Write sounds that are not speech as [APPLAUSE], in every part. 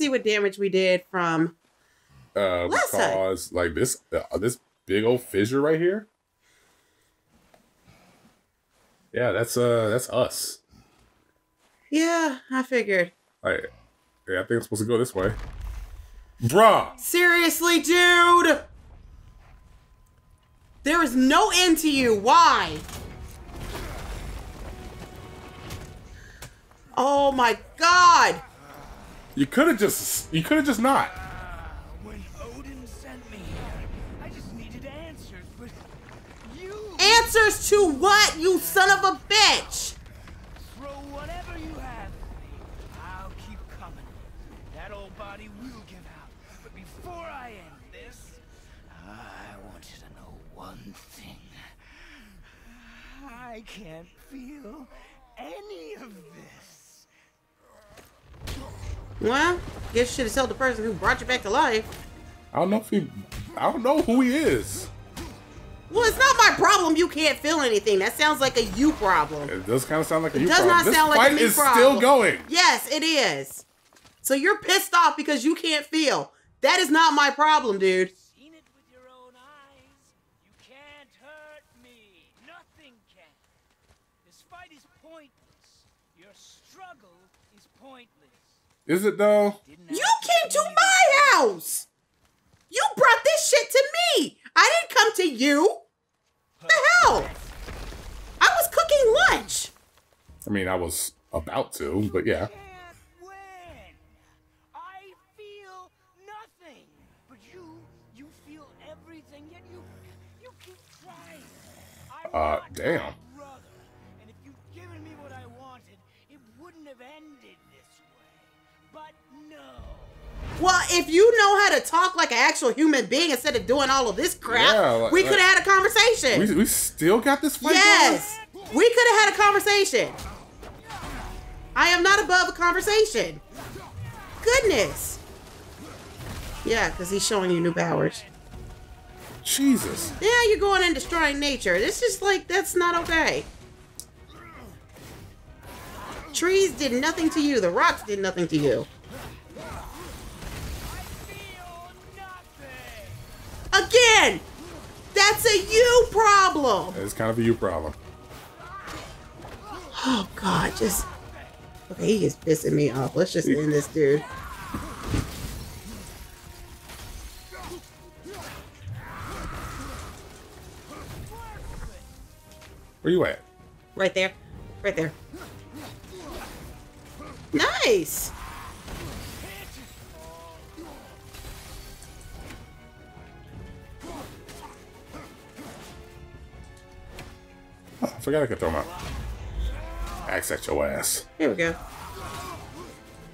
see what damage we did from. Uh, Last time. because like this, uh, this big old fissure right here. Yeah, that's uh, that's us. Yeah, I figured. Like, yeah, I think I'm supposed to go this way. Bruh, Seriously, dude! There is no end to you. Why? Oh my god! You could have just, you could have just not. When Odin sent me I just needed answers, but you Answers to what, you son of a bitch? throw whatever you have. I'll keep coming. That old body will give out. But before I end this, I want you to know one thing. I can't feel any of this. Well, guess you should have told the person who brought you back to life. I don't know if he, I don't know who he is. Well, it's not my problem you can't feel anything. That sounds like a you problem. It does kind of sound like a It you problem. It does not this sound like fight a me is problem. still going. Yes, it is. So you're pissed off because you can't feel. That is not my problem, dude. Seen it with your own eyes. You can't hurt me. Nothing can. This fight is pointless. Your struggle is pointless. Is it though? You came to my house. You brought this shit to me. I didn't come to you. The hell? I was cooking lunch. I mean, I was about to, but yeah. Uh, can't win. Well, if you know how to talk like an actual human being instead of doing all of this crap, Yeah, like- we could have had a conversation. We, we still got this fight yes, we could have had a conversation. I am not above a conversation. Goodness. Yeah, because he's showing you new powers. Jesus. Yeah, you're going and destroying nature. This is like, that's not okay. Trees did nothing to you. The rocks did nothing to you. Again, that's a you problem. It's kind of a you problem. Oh, God, just. Okay, he is pissing me off. Let's just end this dude. Where you at? Right there. Right there. Nice. I forgot I could throw my axe at your ass. Here we go.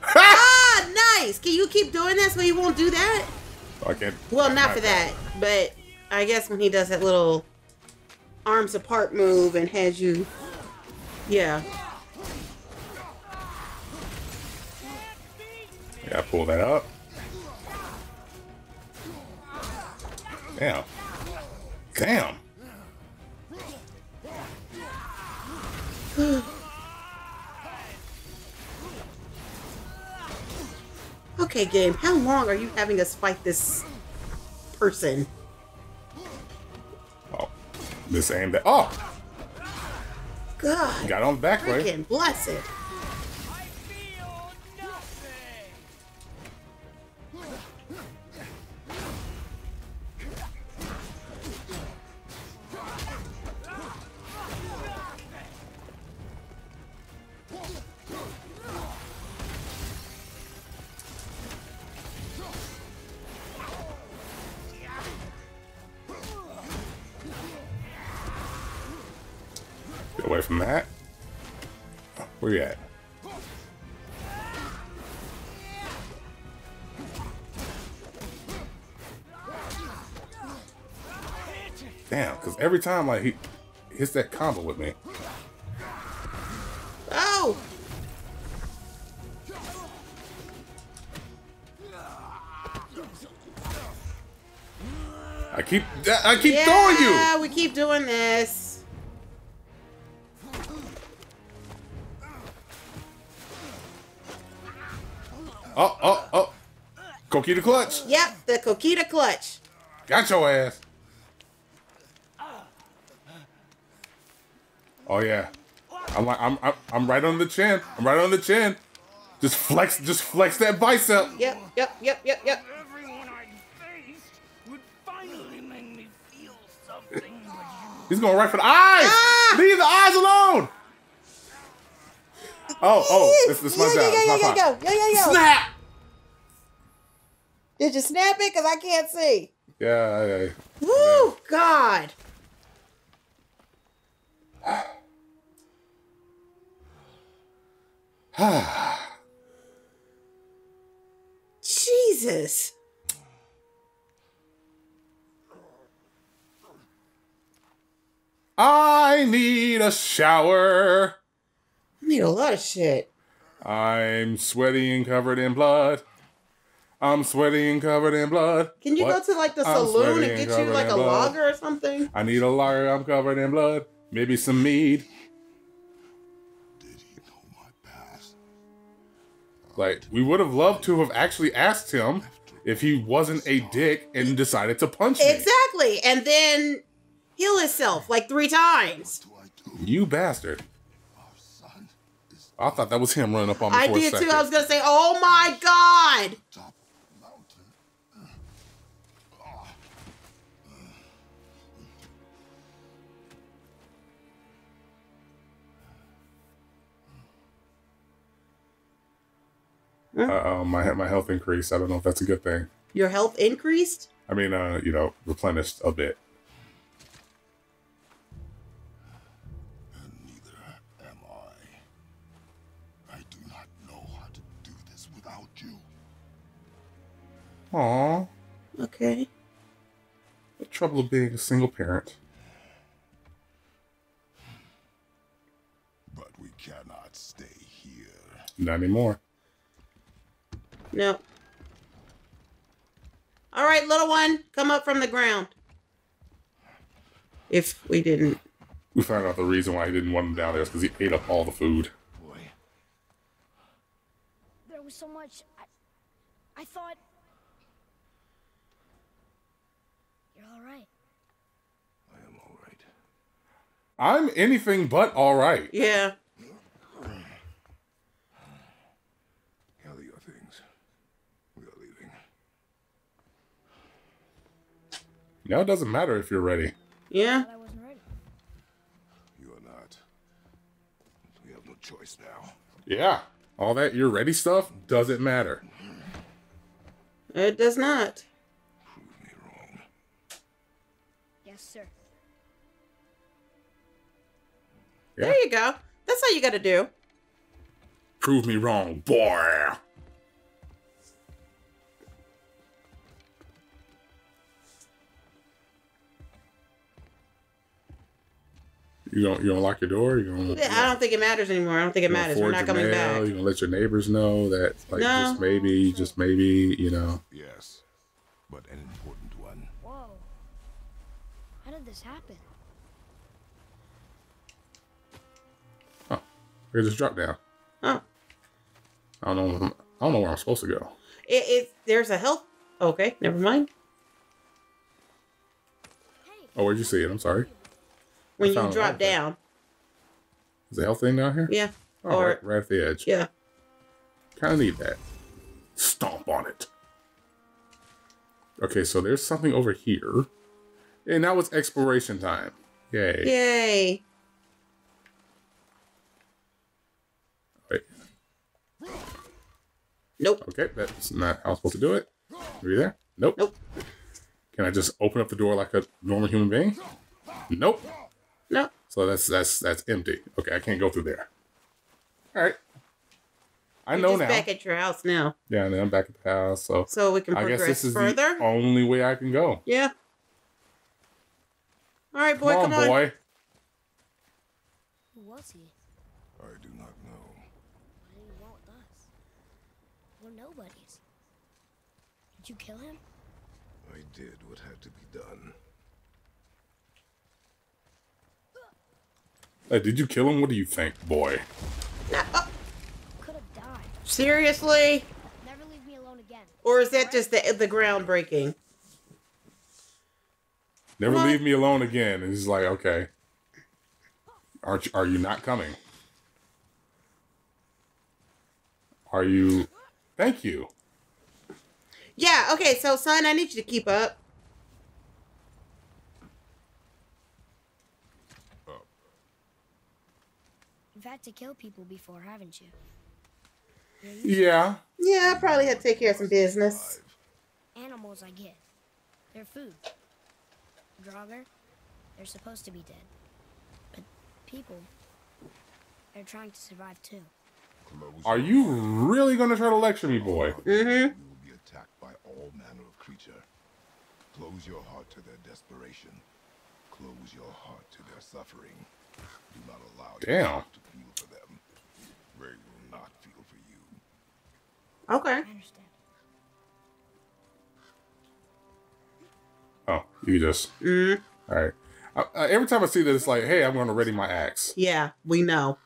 ah, nice. Can you keep doing that so he won't do that? I can't. Well, not for that, but I guess when he does that little arms apart move and has you, yeah. Yeah, pull that up. Damn. Damn. [GASPS] Okay, game. How long are you having us fight this person? Oh, this aimed at. Oh, God, got on the back way. freaking bless it. Get away from that. Where you at? Damn, because every time like he hits that combo with me, Oh, I keep I keep throwing you. yeah, we keep doing this. Oh, oh, oh. Coquita clutch. Yep, the Coquita clutch. Got your ass. Oh yeah. I'm like I'm I'm, I'm right on the chin. I'm right on the chin. Just flex just flex that bicep. Yep, yep, yep, yep, yep. Everyone I faced would finally make me feel something, but you He's going right for the eyes. Ah! Leave the eyes alone. Oh, oh, this is my yeah, job. yeah, yeah, yeah, yeah, yeah, yeah. Snap. Did you snap it? Cause I can't see. Yeah, yeah, yeah. Woo, God. [SIGHS] Jesus. I need a shower. Need a lot of shit. I'm sweaty and covered in blood. I'm sweaty and covered in blood. Can you What? go to like the saloon and and get you like a blood. lager or something? I need a lager. I'm covered in blood. Maybe some mead. Did he know my past? Like we would have loved to have actually asked him if he wasn't a dick and decided to punch me. Exactly. And then heal himself like three times. Do I do? You bastard. Our son is I thought that was him running up on me I for a did too. I was gonna say, oh my God. top of the mountain. Uh, my my health increased. I don't know if that's a good thing. Your health increased? I mean, uh, you know, replenished a bit. Aww. Okay. The trouble of being a single parent. But we cannot stay here. Not anymore. No. All right, little one, come up from the ground. If we didn't. We found out the reason why he didn't want him down there is because he ate up all the food. boy. There was so much. I, I thought. You're all right. I am all right. I'm anything but all right. Yeah. Gather your things. We are leaving. Now it doesn't matter if you're ready. Yeah. I wasn't ready. You are not. We have no choice now. Yeah. All that you're ready stuff doesn't matter. It does not. Prove me wrong. Yes, sir. Yeah. There you go. That's all you got to do. Prove me wrong, boy. You don't you don't lock your door. You don't. I don't think it matters anymore. I don't think it matters. We're forge not your coming mail, back. You gonna let your neighbors know that like No. just maybe, just maybe, you know. Yes, but an important one. Whoa. How did this happen? Just dropped down. Oh, I don't know. I don't know where I'm supposed to go. it, it there's a health. Okay, never mind. Oh, where'd you see it? I'm sorry. When you drop down. Is the health thing down here? Yeah. Oh, or right, right at the edge. yeah. Kind of need that. Stomp on it. Okay, so there's something over here. And now it's exploration time. Yay. Yay. Wait. Nope. Okay, that's not how I'm supposed to do it. Are you there? Nope. Nope. Can I just open up the door like a normal human being? Nope. Nope. So that's that's that's empty. Okay, I can't go through there. All right. I You're know just now. back at your house now, yeah, and then I'm back at the house. So so we can I guess progress this is further. the only way I can go. Yeah. All right, boy, come on, come on. boy. Who was he? I do not know. What did he want with us? We're nobodies. Did you kill him? I did what had to be done. Hey, did you kill him? What do you think, boy? Nah, oh, Could have died. seriously? Never leave me alone again. Or is that just the the ground breaking? Never What? leave me alone again. And he's like, okay. Aren't you, are you not coming? Are you? Thank you. Yeah, okay, so son, I need you to keep up. You've had to kill people before, haven't you? Yeah. Yeah, I probably had to take care of some business. Animals, I get. They're food. Draugr, they're supposed to be dead. But people, they're trying to survive too. Are you really gonna try to lecture me, boy? Mm-hmm. You will be attacked by all manner of creature. Close your heart to their desperation. Close your heart to their suffering. Do not allow Damn. yourself to feel for them. They will not feel for you. Okay. I understand. Oh, you just. Mm, All right. Uh, every time I see that, it's like, hey, I'm going to ready my axe. yeah, we know.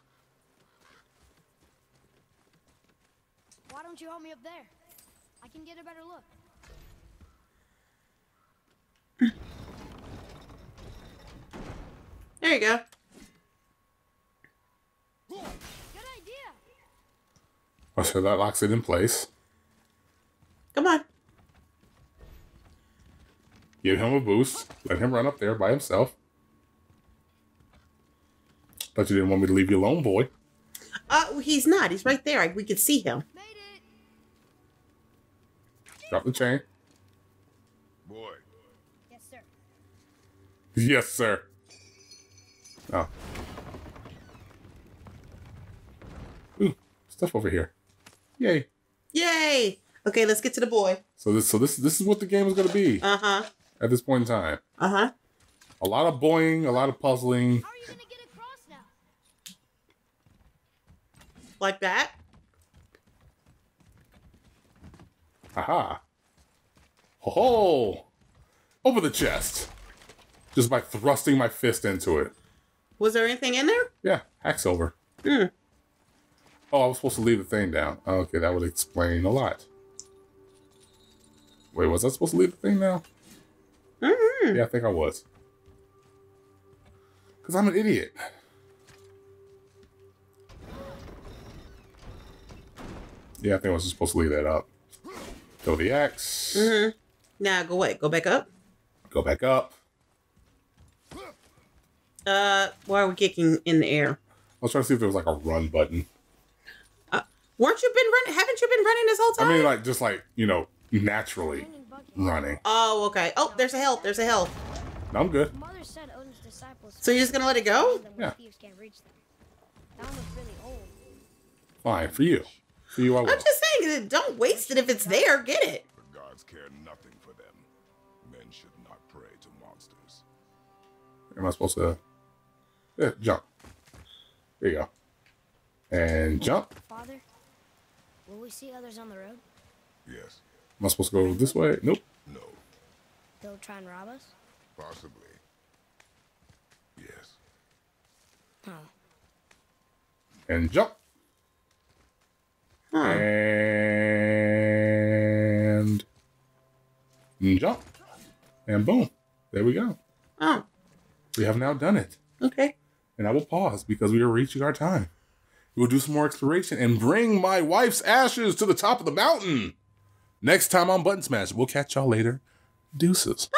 Why don't you help me up there? I can get a better look. There you go. Good idea. Oh, so that locks it in place. Come on. Give him a boost. Let him run up there by himself. Thought you didn't want me to leave you alone, boy. Uh, he's not. He's right there. I, we can see him. Made it. Drop the chain. Boy, Yes, sir. Yes, sir. Oh. Ooh, stuff over here. Yay. Yay! Okay, let's get to the boy. So this so this this is what the game is gonna be Uh huh. at this point in time. Uh huh. A lot of boing, a lot of puzzling. How are you gonna get across now? Like that. Aha. Ho ho! Open the chest. Just by thrusting my fist into it. Was there anything in there? Yeah, hack silver. Hmm. Oh, I was supposed to leave the thing down. Okay, that would explain a lot. Wait, was I supposed to leave the thing down? Mm-hmm. Yeah, I think I was. Because I'm an idiot. Yeah, I think I was supposed to leave that up. Throw the axe. Mm-hmm. Now go away. Go back up. Go back up. Uh, why are we kicking in the air? I was trying to see if there was like a run button. Weren't you been running? Haven't you been running this whole time? I mean, like, just like, you know, naturally running. oh, okay. Oh, there's a health. There's a health. I'm good. Mother said Odin's disciples. So you're just gonna let it go? find them when Yeah. Thieves can't reach them. That one was really old. Fine. For you. For you, I will. I'm just saying, don't waste it if it's there. Get it. the gods care nothing for them. Men should not pray to monsters. Am I supposed to? Yeah, jump. There you go. And jump. Father, will we see others on the road? Yes. Am I supposed to go this way? Nope. No. They'll try and rob us? Possibly. Yes. Oh. And jump. Huh. And jump. And boom. There we go. Oh, We have now done it. okay. And I will pause because we are reaching our time. We will do some more exploration and bring my wife's ashes to the top of the mountain. Next time on Button Smash. We'll catch y'all later. Deuces.